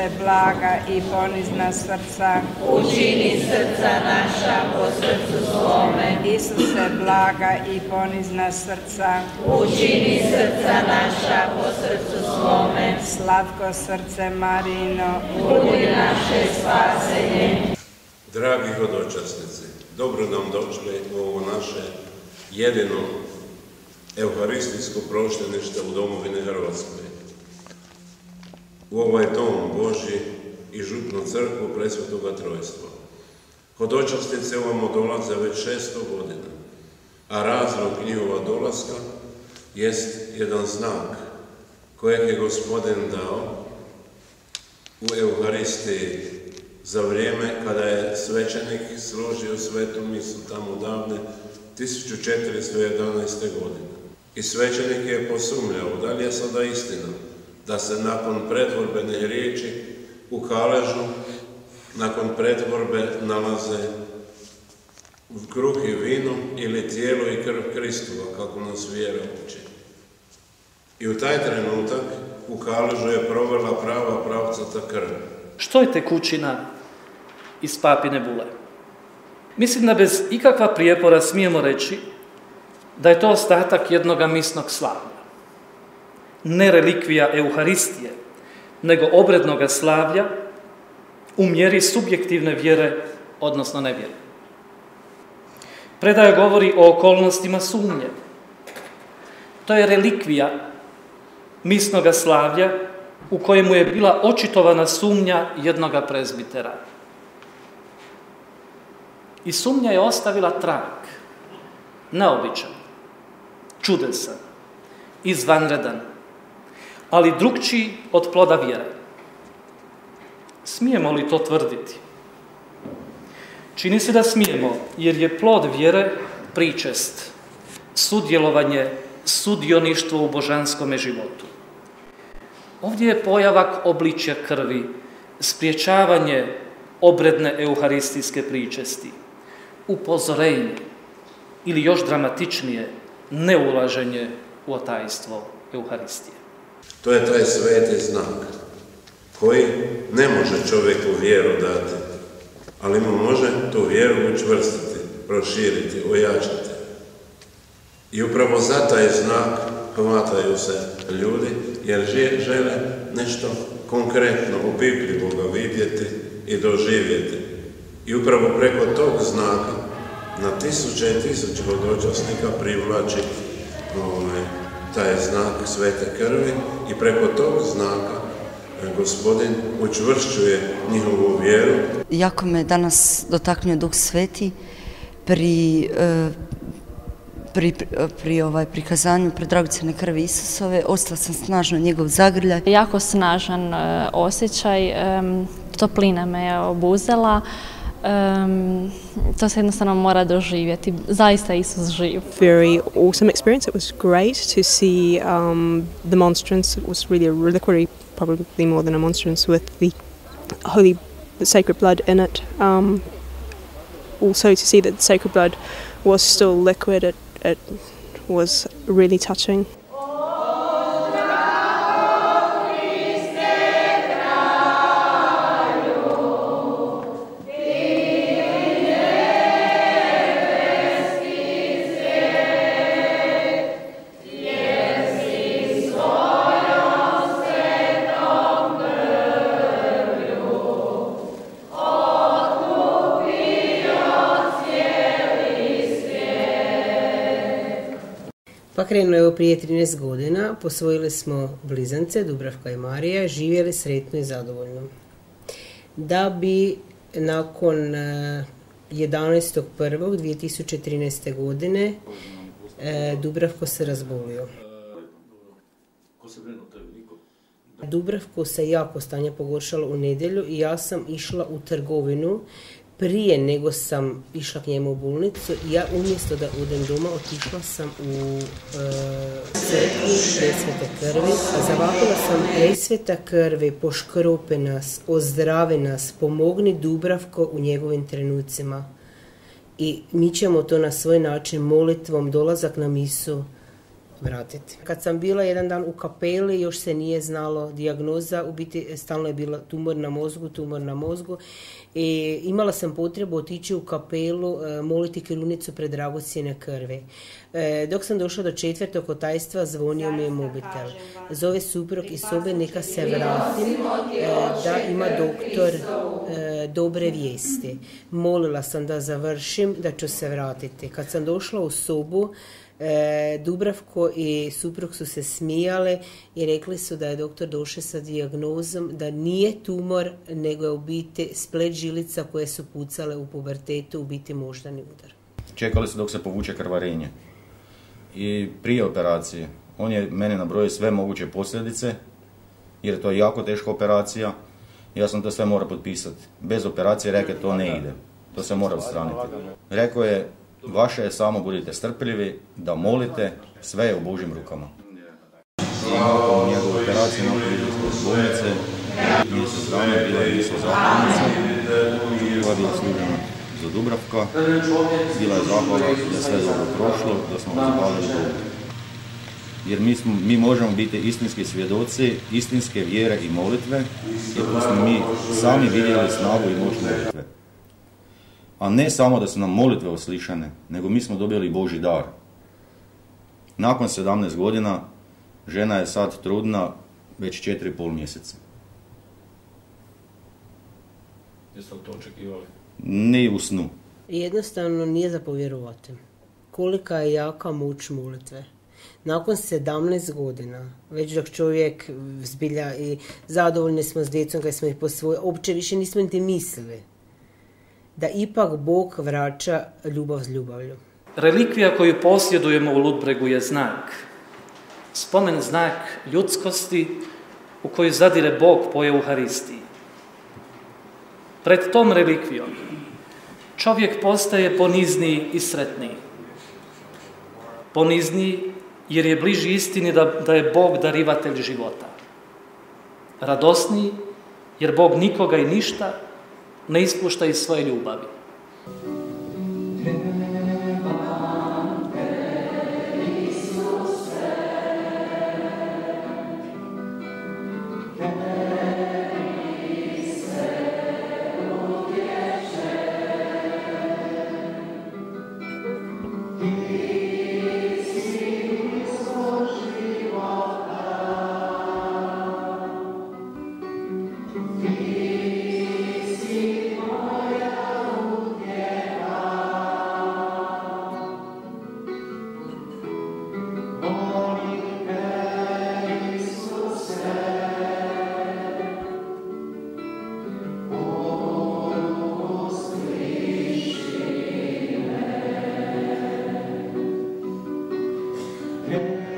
Isuse blaga i ponizna srca, učini srca naša po srcu svome. Isuse blaga i ponizna srca, učini srca naša po srcu svome. Slatko srce Marino, budi naše spasenje. Dragi hodočasnici, dobro nam došli u ovo naše jedino euharistijsko proštenište u domovini Hrvatskoj. U ovaj dom Boži i župnu crkvu presvetoga trojstva. Hodočasnice ovamo dolaze već šesto godina, a razlog njihova dolaska jest jedan znak kojeg je gospodin dao u Euharistiji za vrijeme kada je svećenik složio svetu misu tamo davne 1411. godine. I svećenik je posumljao, da li je sada istina, da se nakon pretvorbene riječi u kaležu, nakon pretvorbe nalaze kruh i vino ili tijelo i krv Kristova, kako nas vjera uči. I u taj trenutak u kaležu je provela prava pravcata krv. Što je tekućina iz papine bule? Mislim da bez ikakva prijepora smijemo reći da je to ostatak jednoga misnog slavlja. Ne relikvija Euharistije, nego obrednoga slavlja u mjeri subjektivne vjere, odnosno nevjere. Predaja govori o okolnostima sumnje. To je relikvija misnoga slavlja u kojemu je bila očitovana sumnja jednoga prezbitera. I sumnja je ostavila trag, neobičan, čudesan, izvanredan, ali drugčiji od ploda vjere. Smijemo li to tvrditi? Čini se da smijemo, jer je plod vjere pričest, sudjelovanje, sudioništvo u božanskome životu. Ovdje je pojavak obličja krvi, spriječavanje obredne euharistijske pričesti, upozorenje ili još dramatičnije, neulaženje u otajstvo Euharistije. To je taj sveti znak koji ne može čovjeku vjeru dati, ali mu može tu vjeru učvrstiti, proširiti, ojačati. I upravo za taj znak hvataju se ljudi jer žele nešto konkretno, opipljivoga vidjeti i doživjeti. I upravo preko tog znaka na tisuće i tisuće hodočasnika privlači ovaj, taj znak svete krvi i preko tog znaka e, gospodin učvršćuje njihovu vjeru. Jako me danas dotaknio Duh Sveti pri, e, pri, pri ovaj prikazanju krvi Isusove. Ostala sam snažno njegov zagrljaj. Jako snažan e, osjećaj, toplina me je obuzela. Um, to se jednostavno mora doživjeti. Zaista Isus živ. Very awesome experience. It was great to see um, the monstrance. It was really a reliquary, probably more than a monstrance, with the holy, the sacred blood in it. Um, also to see that the sacred blood was still liquid, it, it was really touching. Krenulo je prije 13 godina, posvojili smo blizance, Dubravka i Marija, živjeli sretno i zadovoljno. Da bi nakon 11.1.2013. E, godine e, Dubravko se razbolio. Dubravko se jako stanje pogoršalo u nedjelju i ja sam išla u trgovinu prije nego sam išla k njemu u bolnicu, ja umjesto da udem doma otišla sam u e, crkvu presvete krvi, zavapila sam presveta krvi, poškrope nas, ozdrave nas, pomogni Dubravko u njegovim trenucima. I mi ćemo to na svoj način molitvom, dolazak na misu, vratiti. Kad sam bila jedan dan u kapeli, još se nije znalo dijagnoza, u biti stalno je bila tumor na mozgu, tumor na mozgu i imala sam potrebu otići u kapelu, e, moliti krunicu pred dragocjene krve. E, dok sam došla do četvrtog otajstva, zvonio mi je mobitel. Zove suprug iz sobe, neka se vratim, e, da ima doktor dobre vijesti. Molila sam da završim, da ću se vratiti. Kad sam došla u sobu, Dubravko i suprug su se smijale i rekli su da je doktor došao sa dijagnozom da nije tumor, nego je u biti splet žilica koje su pucale u pubertetu, u biti moždani udar. Čekali su dok se povuče krvarenje. I prije operacije, on je mene nabrojio sve moguće posljedice, jer to je jako teška operacija. Ja sam to sve morao potpisati. Bez operacije rekao to ne ide. To se mora odstraniti. Rekao je, vaše je samo budite strpljivi, da molite, sve je u Božim rukama. I nakon njegove operacije, nakon iz bolnice, zahvalnica, koja je bila služena za Dubravka, bila je zahvala da je sve dobro prošlo, da smo zahvalili Bogu. Jer mi, smo, mi možemo biti istinski svjedoci, istinske vjere i molitve, jer smo mi sami vidjeli snagu i moć molitve. A ne samo da su nam molitve oslišane, nego mi smo dobili Boži dar. Nakon 17 godina žena je sad trudna već 4,5 mjeseca. Jeste li to očekivali? Ni u snu. Jednostavno nije za povjerovati. Kolika je jaka moć molitve. Nakon 17 godina, već dok čovjek zbilja i zadovoljni smo s djecom kad smo ih posvojili, uopće više nismo niti mislili da ipak Bog vraća ljubav s ljubavlju. Relikvija koju posjedujemo u Ludbregu je znak. Spomen znak ljudskosti u koju zadire Bog po Euharistiji. Pred tom relikvijom čovjek postaje ponizniji i sretniji. Ponizniji jer je bliži istini da, da je Bog darivatelj života. Radosniji jer Bog nikoga i ništa ne ispušta iz svoje ljubavi. Peace.